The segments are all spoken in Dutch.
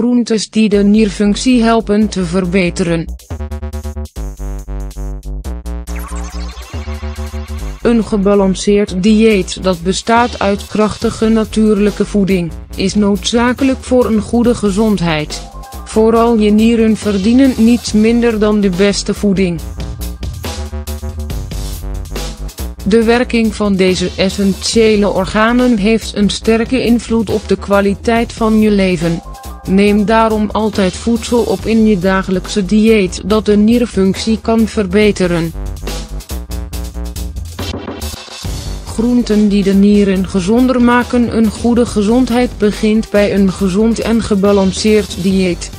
groentes die de nierfunctie helpen te verbeteren. Een gebalanceerd dieet dat bestaat uit krachtige natuurlijke voeding, is noodzakelijk voor een goede gezondheid. Vooral je nieren verdienen niets minder dan de beste voeding. De werking van deze essentiële organen heeft een sterke invloed op de kwaliteit van je leven. Neem daarom altijd voedsel op in je dagelijkse dieet dat de nierfunctie kan verbeteren. Groenten die de nieren gezonder maken Een goede gezondheid begint bij een gezond en gebalanceerd dieet.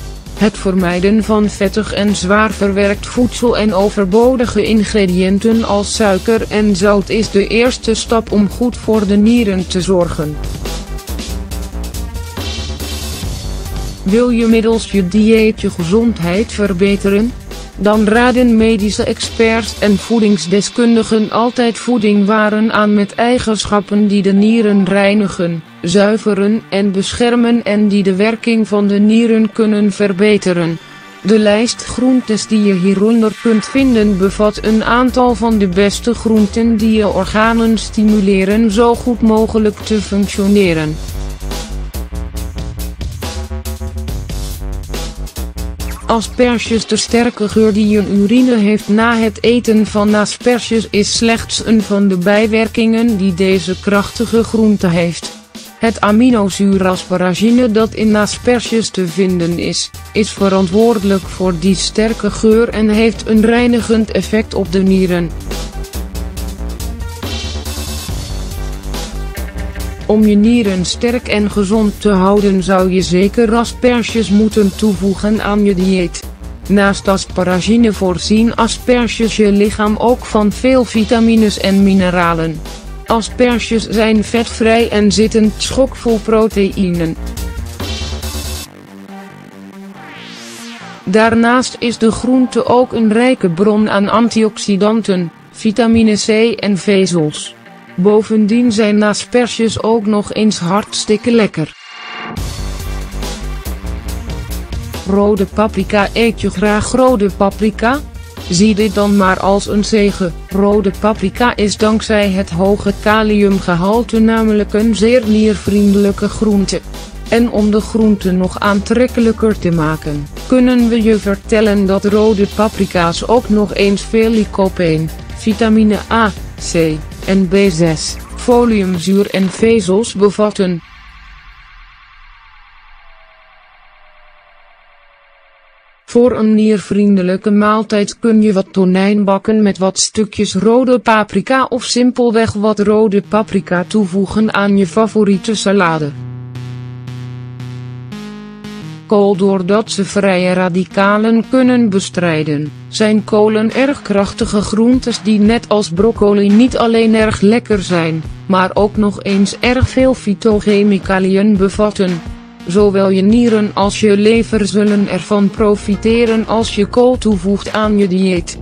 Het vermijden van vettig en zwaar verwerkt voedsel en overbodige ingrediënten als suiker en zout is de eerste stap om goed voor de nieren te zorgen. Wil je middels je dieet je gezondheid verbeteren? Dan raden medische experts en voedingsdeskundigen altijd voedingwaren aan met eigenschappen die de nieren reinigen, zuiveren en beschermen en die de werking van de nieren kunnen verbeteren. De lijst groentes die je hieronder kunt vinden bevat een aantal van de beste groenten die je organen stimuleren zo goed mogelijk te functioneren. Asperges De sterke geur die je urine heeft na het eten van asperges is slechts een van de bijwerkingen die deze krachtige groente heeft. Het aminozuur asparagine dat in asperges te vinden is, is verantwoordelijk voor die sterke geur en heeft een reinigend effect op de nieren. Om je nieren sterk en gezond te houden zou je zeker asperges moeten toevoegen aan je dieet. Naast asparagine voorzien asperges je lichaam ook van veel vitamines en mineralen. Asperges zijn vetvrij en zitten schokvol proteïnen. Daarnaast is de groente ook een rijke bron aan antioxidanten, vitamine C en vezels. Bovendien zijn asperges ook nog eens hartstikke lekker. Rode paprika Eet je graag rode paprika? Zie dit dan maar als een zegen. Rode paprika is dankzij het hoge kaliumgehalte namelijk een zeer niervriendelijke groente. En om de groente nog aantrekkelijker te maken, kunnen we je vertellen dat rode paprika's ook nog eens veel lycopene, vitamine A, C en B6, foliumzuur en vezels bevatten. Voor een niervriendelijke maaltijd kun je wat tonijn bakken met wat stukjes rode paprika of simpelweg wat rode paprika toevoegen aan je favoriete salade kool doordat ze vrije radicalen kunnen bestrijden, zijn kolen erg krachtige groentes die net als broccoli niet alleen erg lekker zijn, maar ook nog eens erg veel fytochemicaliën bevatten. Zowel je nieren als je lever zullen ervan profiteren als je kool toevoegt aan je dieet.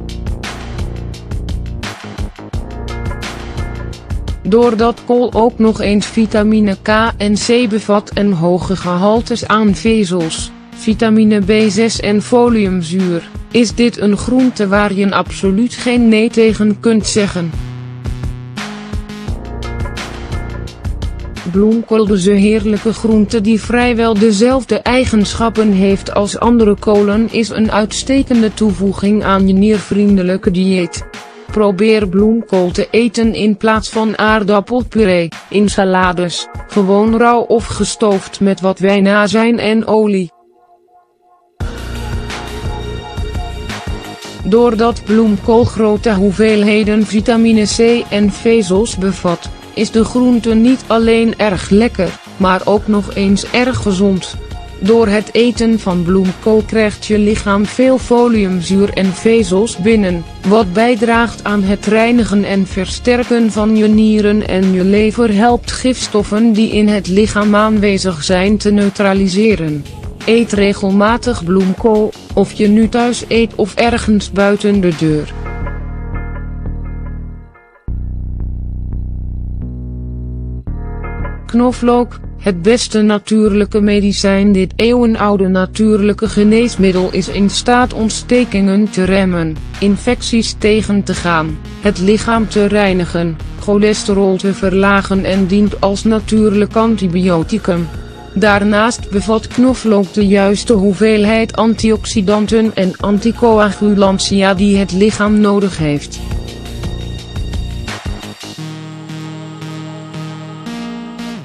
Doordat kool ook nog eens vitamine K en C bevat en hoge gehaltes aan vezels, vitamine B6 en foliumzuur, is dit een groente waar je absoluut geen nee tegen kunt zeggen. Bloemkool de heerlijke groente die vrijwel dezelfde eigenschappen heeft als andere kolen is een uitstekende toevoeging aan je niervriendelijke dieet. Probeer bloemkool te eten in plaats van aardappelpuree, in salades, gewoon rauw of gestoofd met wat wijnazijn en olie. Doordat bloemkool grote hoeveelheden vitamine C en vezels bevat, is de groente niet alleen erg lekker, maar ook nog eens erg gezond. Door het eten van bloemkool krijgt je lichaam veel foliumzuur en vezels binnen, wat bijdraagt aan het reinigen en versterken van je nieren en je lever helpt gifstoffen die in het lichaam aanwezig zijn te neutraliseren. Eet regelmatig bloemkool, of je nu thuis eet of ergens buiten de deur. Knoflook, het beste natuurlijke medicijn Dit eeuwenoude natuurlijke geneesmiddel is in staat ontstekingen te remmen, infecties tegen te gaan, het lichaam te reinigen, cholesterol te verlagen en dient als natuurlijk antibioticum. Daarnaast bevat knoflook de juiste hoeveelheid antioxidanten en anticoagulantia die het lichaam nodig heeft.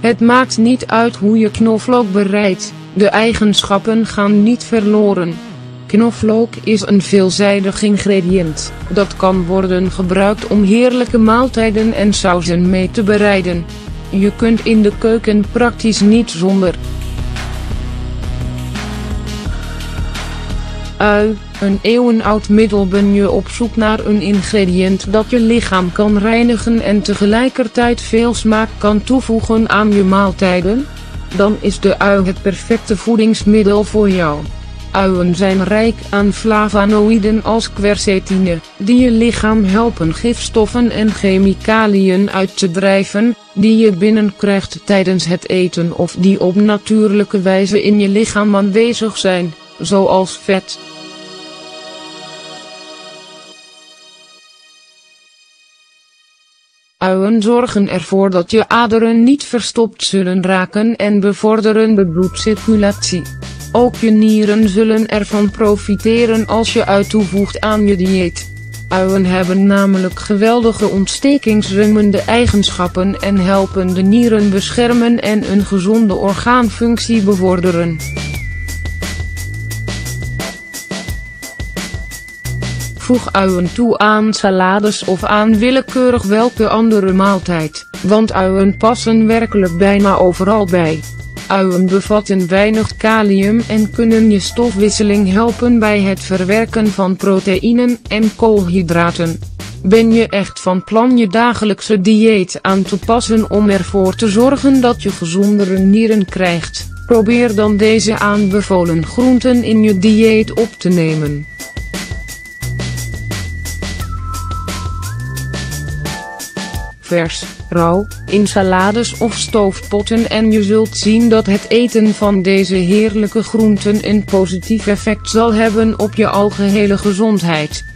Het maakt niet uit hoe je knoflook bereidt, de eigenschappen gaan niet verloren. Knoflook is een veelzijdig ingrediënt, dat kan worden gebruikt om heerlijke maaltijden en sauzen mee te bereiden. Je kunt in de keuken praktisch niet zonder. Ui, een eeuwenoud middel ben je op zoek naar een ingrediënt dat je lichaam kan reinigen en tegelijkertijd veel smaak kan toevoegen aan je maaltijden? Dan is de ui het perfecte voedingsmiddel voor jou. Uien zijn rijk aan flavonoïden als quercetine, die je lichaam helpen gifstoffen en chemicaliën uit te drijven, die je binnenkrijgt tijdens het eten of die op natuurlijke wijze in je lichaam aanwezig zijn, zoals vet. Uien zorgen ervoor dat je aderen niet verstopt zullen raken en bevorderen de bloedcirculatie. Ook je nieren zullen ervan profiteren als je ui toevoegt aan je dieet. Uien hebben namelijk geweldige ontstekingsremmende eigenschappen en helpen de nieren beschermen en een gezonde orgaanfunctie bevorderen. Voeg uien toe aan salades of aan willekeurig welke andere maaltijd, want uien passen werkelijk bijna overal bij. Uien bevatten weinig kalium en kunnen je stofwisseling helpen bij het verwerken van proteïnen en koolhydraten. Ben je echt van plan je dagelijkse dieet aan te passen om ervoor te zorgen dat je gezondere nieren krijgt? Probeer dan deze aanbevolen groenten in je dieet op te nemen. Vers, rauw, in salades of stoofpotten en je zult zien dat het eten van deze heerlijke groenten een positief effect zal hebben op je algehele gezondheid.